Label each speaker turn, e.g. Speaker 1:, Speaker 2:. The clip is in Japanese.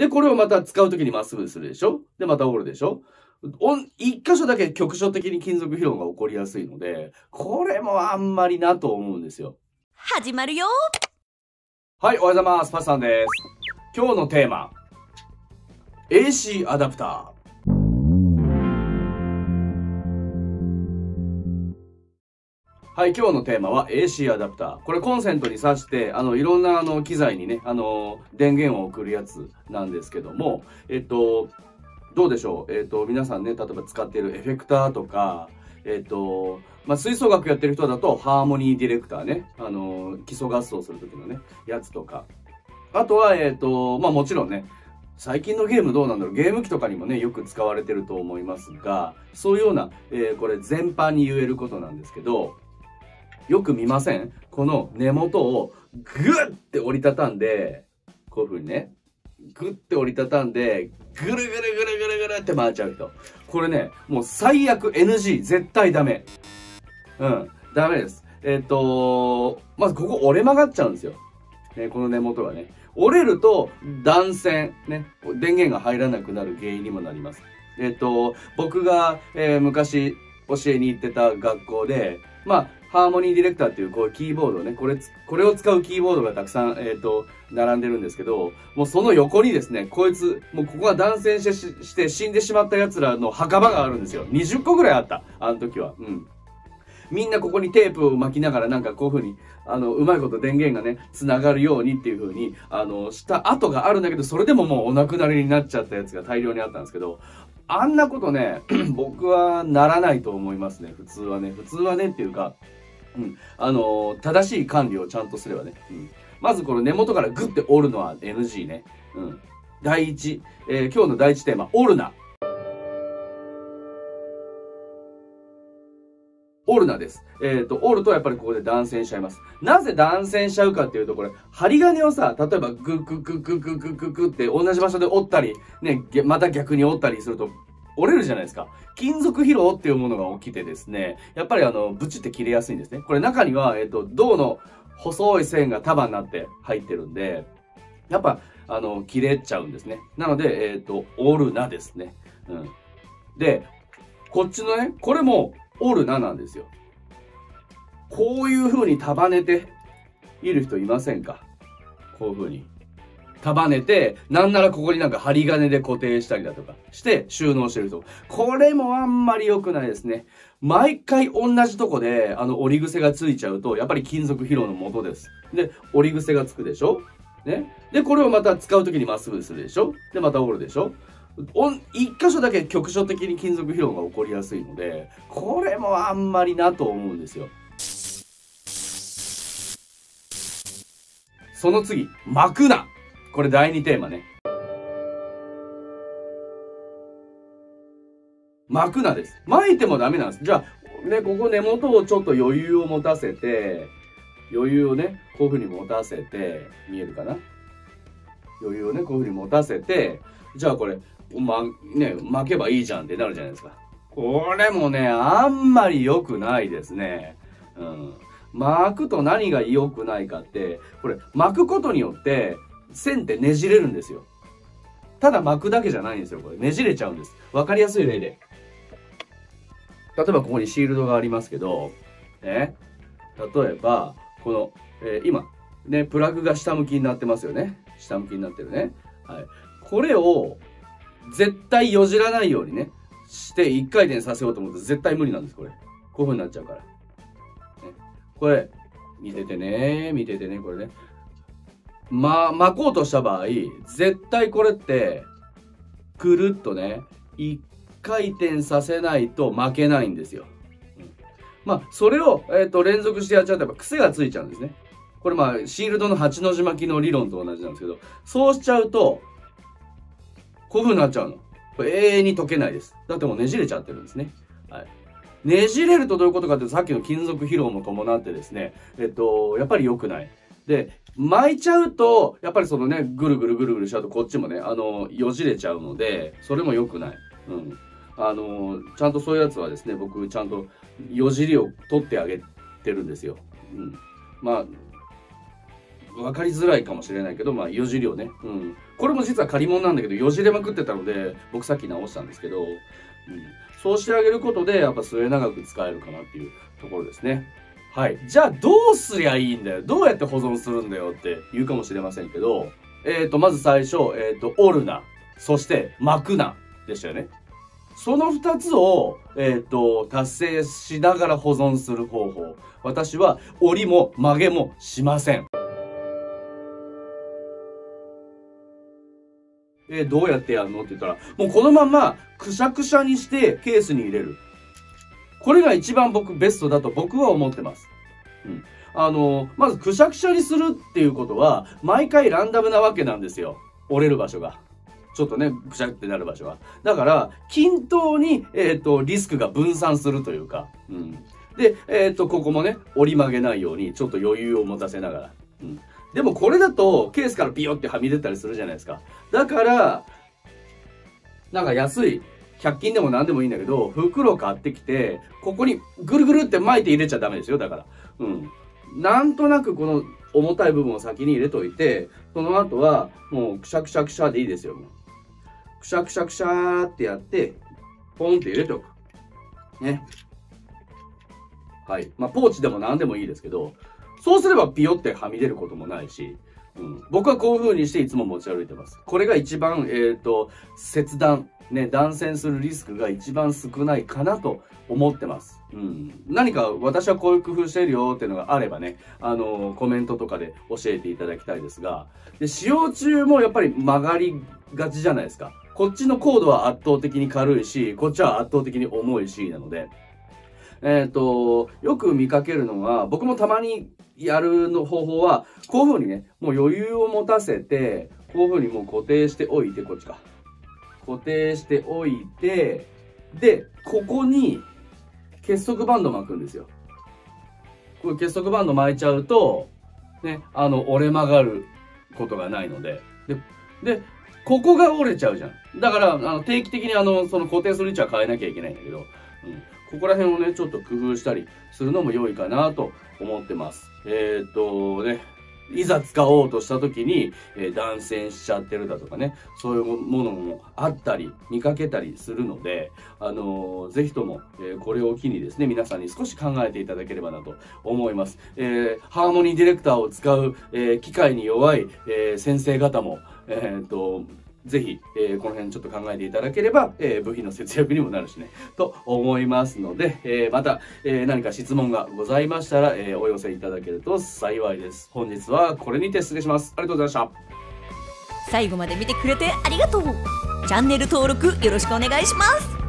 Speaker 1: で、これをまた使うときにまっすぐするでしょ？で、また折るでしょ？一箇所だけ局所的に金属疲労が起こりやすいので、これもあんまりなと思うんですよ。
Speaker 2: 始まるよ
Speaker 1: はい、おはようございます。パスさんです。今日のテーマ、AC アダプター。はい、今日のテーマは AC アダプター。これコンセントに挿して、あの、いろんなあの機材にね、あの、電源を送るやつなんですけども、えっと、どうでしょう？えっと、皆さんね、例えば使っているエフェクターとか、えっと、まあ、吹奏楽やってる人だと、ハーモニーディレクターね、あの、基礎合奏する時のね、やつとか。あとは、えっと、まあ、もちろんね、最近のゲームどうなんだろう？ゲーム機とかにもね、よく使われてると思いますが、そういうような、えー、これ全般に言えることなんですけど、よく見ません？この根元をグッて折りたたんで、こういう風にね、グッて折りたたんで、ぐるぐるぐるぐるぐるって回っちゃう人。これね、もう最悪 NG、絶対ダメ。うん、ダメです。えっ、ー、とまずここ折れ曲がっちゃうんですよ。ね、この根元がね。折れると断線、ね、電源が入らなくなる原因にもなります。えっ、ー、と、僕が、え、昔教えに行ってた学校で、まあ、ハーモニーディレクターっていうこういうキーボードね、これ、これを使うキーボードがたくさん、えっ、ー、と、並んでるんですけど、もうその横にですね、こいつ、もうここが断線してして死んでしまった奴らの墓場があるんですよ。20個ぐらいあった。あの時は。うん。みんなここにテープを巻きながらなんかこういう風に、あの、うまいこと電源がね、繋がるようにっていう風に、あの、した後があるんだけど、それでももうお亡くなりになっちゃったやつが大量にあったんですけど、あんなことね、僕はならないと思いますね、普通はね。普通はねっていうか、うん。あの、正しい管理をちゃんとすればね。うん。まずこの根元からグッて折るのは NG ね。うん。第一、えー、今日の第一テーマ、折るな。折るなです。えっ、ー、と、折るとやっぱりここで断線しちゃいます。なぜ断線しちゃうかっていうと、これ、針金をさ、例えばグッグッグッグッグッグッグッって同じ場所で折ったり、ね、また逆に折ったりすると、折れるじゃないですか。金属疲労っていうものが起きてですね、やっぱりあの、ブチって切れやすいんですね。これ中には、えっ、ー、と、銅の細い線が束になって入ってるんで、やっぱ、あの、切れちゃうんですね。なので、えっ、ー、と、折るなですね。うん。で、こっちのね、これも折るななんですよ。こういう風に束ねている人いませんか？こういう風に。束ねて、なんならここになんか針金で固定したりだとかして収納してる人。これもあんまり良くないですね。毎回同じとこで、あの、折り癖がついちゃうと、やっぱり金属疲労のもとです。で、折り癖がつくでしょ？ね？で、これをまた使うときにまっすぐするでしょ？で、また折るでしょ？一箇所だけ局所的に金属疲労が起こりやすいので、これもあんまりなと思うんですよ。その次、巻くな。これ第2テーマね。巻くなです。巻いてもダメなんです。じゃあ、ね、ここ根元をちょっと余裕を持たせて、余裕をね、こういう風に持たせて、見えるかな？余裕をね、こういう風に持たせて、じゃあこれ、ま、ね、巻けばいいじゃんってなるじゃないですか。これもね、あんまり良くないですね。うん。巻くと何が良くないかって、これ、巻くことによって、線ってねじれるんですよ。ただ巻くだけじゃないんですよ、これ。ねじれちゃうんです。わかりやすい例で。例えばここにシールドがありますけど、ね。例えば、この、えー、今、ね、プラグが下向きになってますよね。下向きになってるね。はい。これを、絶対よじらないようにね、して一回転させようと思うと絶対無理なんです、これ。こういう風になっちゃうから。ね、これ、見ててね、見ててね、これね。ま、巻こうとした場合、絶対これって、くるっとね、一回転させないと負けないんですよ。まあ、それを、えっ、ー、と、連続してやっちゃうとやっぱ癖がついちゃうんですね。これまあ、シールドの8の字巻きの理論と同じなんですけど、そうしちゃうと、こういう風になっちゃうの。これ永遠に解けないです。だってもうねじれちゃってるんですね。はい。ねじれるとどういうことかっていうと、さっきの金属疲労も伴ってですね、えっと、やっぱり良くない。で、巻いちゃうと、やっぱりそのね、ぐるぐるぐるぐるしちゃうとこっちもね、あの、よじれちゃうので、それも良くない。うん。あの、ちゃんとそういうやつはですね、僕ちゃんとよじりを取ってあげてるんですよ。うん。まあ、分かりづらいかもしれないけど、まあ、よじりをね、うん、これも実は借り物なんだけど、よじれまくってたので、僕さっき直したんですけど、うん、そうしてあげることで、やっぱ末永く使えるかなっていうところですね。はい。じゃあ、どうすりゃいいんだよどうやって保存するんだよって言うかもしれませんけど、えっ、ー、と、まず最初、えっ、ー、と、折るな。そして、巻くな。でしたよね。その二つを、えっ、ー、と、達成しながら保存する方法。私は、折りも曲げもしません。えー、どうやってやるの？って言ったら、もうこのままくしゃくしゃにしてケースに入れる。これが一番僕ベストだと僕は思ってます。うん。あの、まずくしゃくしゃにするっていうことは、毎回ランダムなわけなんですよ。折れる場所が。ちょっとね、くしゃってなる場所は。だから、均等に、えっ、ー、と、リスクが分散するというか、うん。で、えっ、ー、と、ここもね、折り曲げないように、ちょっと余裕を持たせながら。うん。でもこれだと、ケースからピヨってはみ出たりするじゃないですか。だから、なんか安い、100均でも何でもいいんだけど、袋買ってきて、ここにぐるぐるって巻いて入れちゃダメですよ、だから。うん。なんとなくこの重たい部分を先に入れといて、その後はもうくしゃくしゃくしゃでいいですよ、もう。くしゃくしゃくしゃーってやって、ポンって入れておく。ね。はい。まあ、ポーチでも何でもいいですけど、そうすればピヨってはみ出ることもないし、うん、僕はこういう風にしていつも持ち歩いてます。これが一番、えっ、ー、と、切断、ね、断線するリスクが一番少ないかなと思ってます。うん。何か私はこういう工夫してるよっていうのがあればね、あのー、コメントとかで教えていただきたいですが、で、使用中もやっぱり曲がりがちじゃないですか。こっちのコードは圧倒的に軽いし、こっちは圧倒的に重いし、なので、えっ、ー、と、よく見かけるのは、僕もたまにやるの方法は、こういう風にね、もう余裕を持たせて、こういう風にもう固定しておいて、こっちか。固定しておいて、で、ここに結束バンド巻くんですよ。これ結束バンド巻いちゃうと、ね、あの、折れ曲がることがないので。で、で、ここが折れちゃうじゃん。だから、あの、定期的にあの、その固定する位置は変えなきゃいけないんだけど、うん。ここら辺をね、ちょっと工夫したりするのも良いかなと思ってます。えー、っとね、いざ使おうとした時に、えー、断線しちゃってるだとかね、そういうものもあったり、見かけたりするので、あのー、ぜひとも、えー、これを機にですね、皆さんに少し考えていただければなと思います。えー、ハーモニーディレクターを使う、え機械に弱い、え先生方も、えっと、ぜひ、えー、この辺ちょっと考えていただければ、えー、部品の節約にもなるしね、と思いますので、えー、また、え何か質問がございましたら、えお寄せいただけると幸いです。本日はこれにて失礼します。ありがとうございました。
Speaker 2: 最後まで見てくれてありがとう。チャンネル登録よろしくお願いします。